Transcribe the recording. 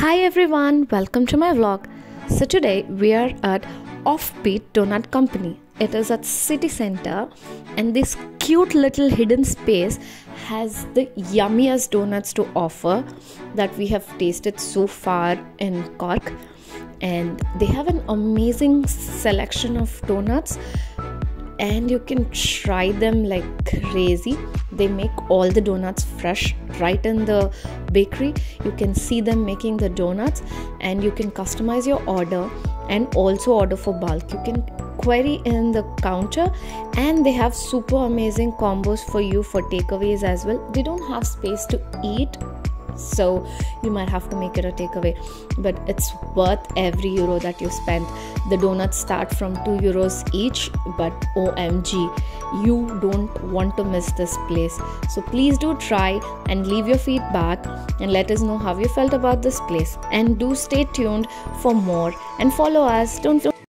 Hi everyone, welcome to my vlog. So today we are at Offbeat Donut Company. It is at city center and this cute little hidden space has the yummiest donuts to offer that we have tasted so far in Cork and they have an amazing selection of donuts and you can try them like crazy they make all the donuts fresh right in the bakery you can see them making the donuts and you can customize your order and also order for bulk. You can query in the counter and they have super amazing combos for you for takeaways as well. They don't have space to eat so you might have to make it a takeaway. But it's worth every euro that you spend. The donuts start from 2 euros each but omg you don't want to miss this place. So please do try and leave your feedback and let us know how you felt about this place. And do stay tuned for more. And follow us. Don't